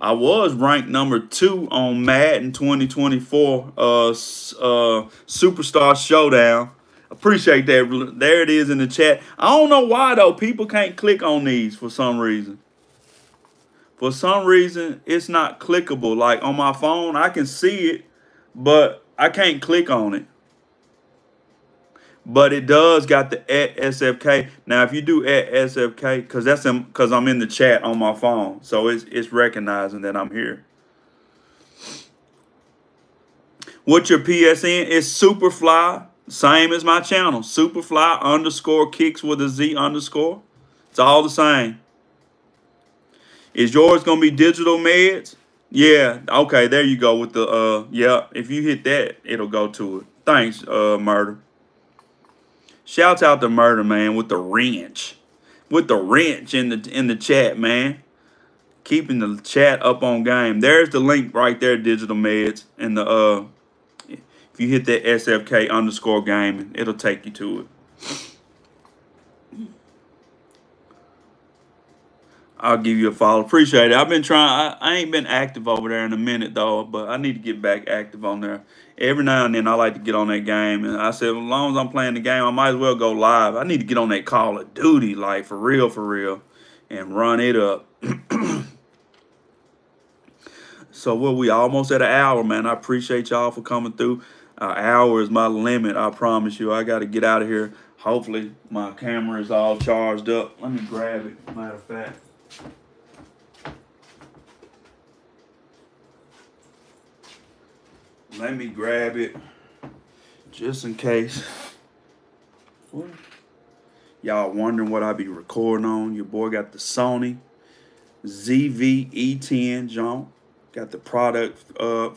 I was ranked number two on Madden 2024 uh, uh, Superstar Showdown. Appreciate that. There it is in the chat. I don't know why, though. People can't click on these for some reason. For some reason, it's not clickable. Like on my phone, I can see it, but I can't click on it. But it does got the at SFK. Now, if you do at SFK, because that's because I'm in the chat on my phone. So it's, it's recognizing that I'm here. What's your PSN? It's Superfly same as my channel. Superfly underscore kicks with a Z underscore. It's all the same. Is yours to be digital meds? Yeah. Okay, there you go with the, uh, yeah. If you hit that, it'll go to it. Thanks, uh, Murder. Shouts out to Murder, man, with the wrench. With the wrench in the in the chat, man. Keeping the chat up on game. There's the link right there, Digital Meds, And the, uh, if you hit that SFK underscore gaming, it'll take you to it. I'll give you a follow. Appreciate it. I've been trying. I, I, ain't been active over there in a minute though, but I need to get back active on there. Every now and then I like to get on that game, and I said, as long as I'm playing the game, I might as well go live. I need to get on that Call of Duty, like for real, for real, and run it up. so what? We almost at an hour, man. I appreciate y'all for coming through. An hour is my limit, I promise you. I got to get out of here. Hopefully, my camera is all charged up. Let me grab it, matter of fact. Let me grab it just in case. Y'all wondering what I be recording on. Your boy got the Sony ZV-E10 jump. Got the product uh,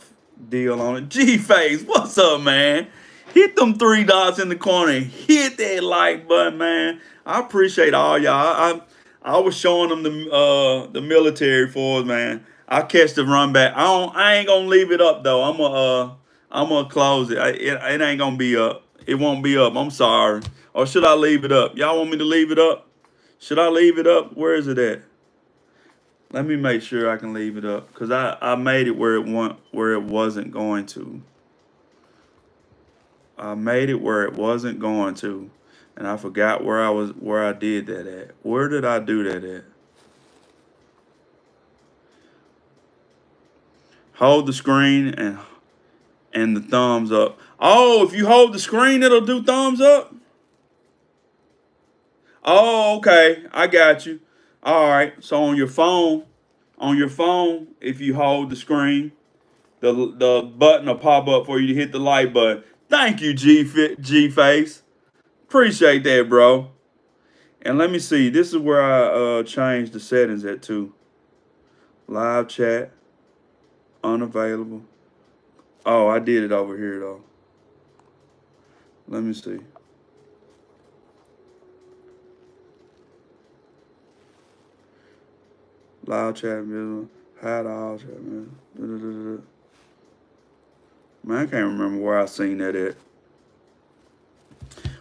deal on it. G-Face, what's up, man? Hit them three dots in the corner. Hit that like button, man. I appreciate all y'all. I, I was showing them the uh the military for man. I catch the run back. I don't. I ain't gonna leave it up though. I'm gonna uh I'm gonna close it. I, it. It ain't gonna be up. It won't be up. I'm sorry. Or should I leave it up? Y'all want me to leave it up? Should I leave it up? Where is it at? Let me make sure I can leave it up because I, I made it where it want where it wasn't going to. I made it where it wasn't going to. And I forgot where I was where I did that at. Where did I do that at? Hold the screen and and the thumbs up. Oh, if you hold the screen, it'll do thumbs up. Oh, okay. I got you. All right. So on your phone, on your phone, if you hold the screen, the the button will pop up for you to hit the like button. Thank you, G Fit G Face. Appreciate that, bro. And let me see. This is where I uh changed the settings at too. Live chat. Unavailable. Oh, I did it over here though. Let me see. Live chat, man. Hide all chat, da, man, I can't remember where I seen that at.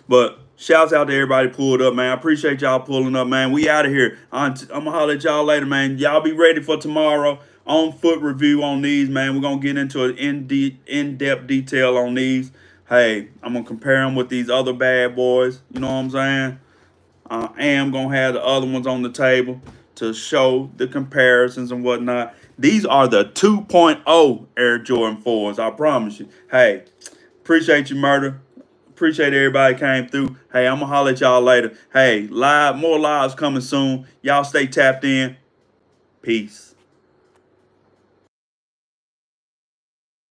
But shouts out to everybody pulled up, man. I appreciate y'all pulling up, man. We out of here. I'm, I'm gonna holler at y'all later, man. Y'all be ready for tomorrow on foot review on these, man. We're gonna get into an in de in depth detail on these. Hey, I'm gonna compare them with these other bad boys. You know what I'm saying? I am gonna have the other ones on the table to show the comparisons and whatnot. These are the 2.0 Air Jordan 4s. I promise you. Hey, appreciate you, murder. Appreciate everybody came through. Hey, I'm gonna holler at y'all later. Hey, live, more lives coming soon. Y'all stay tapped in. Peace.